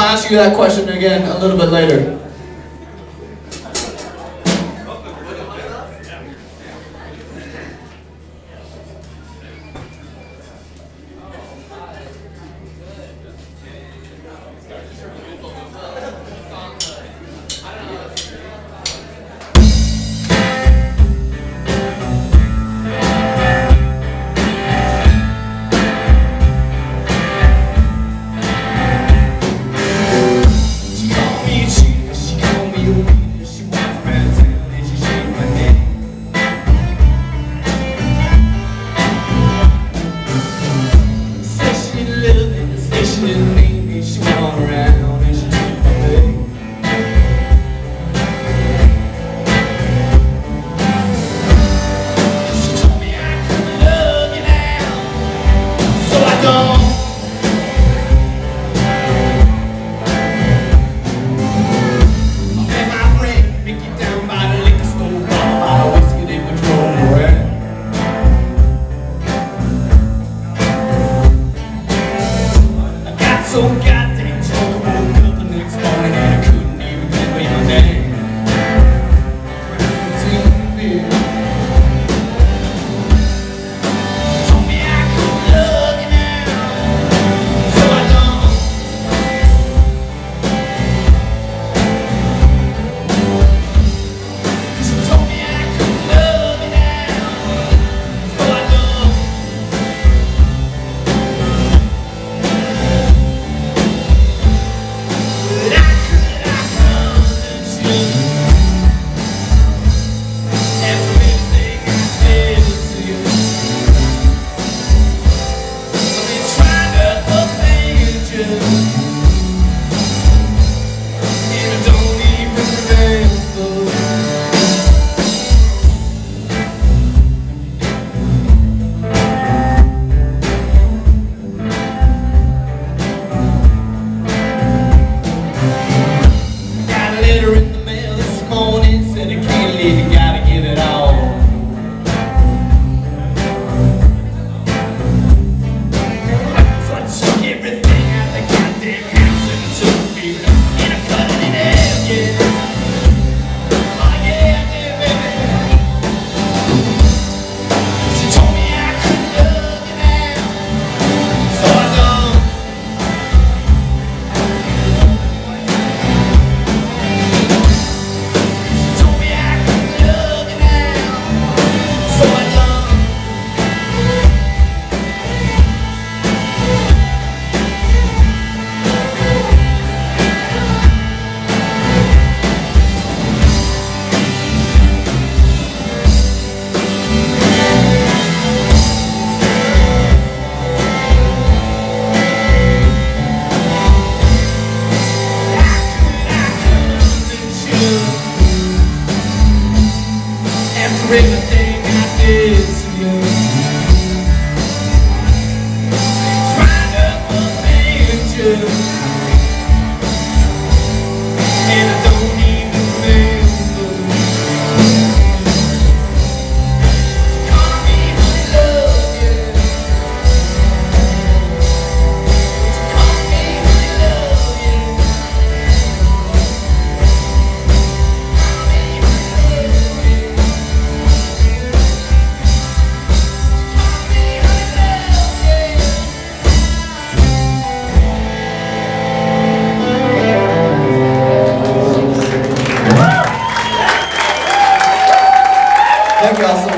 going to ask you that question again a little bit later. it's you. casa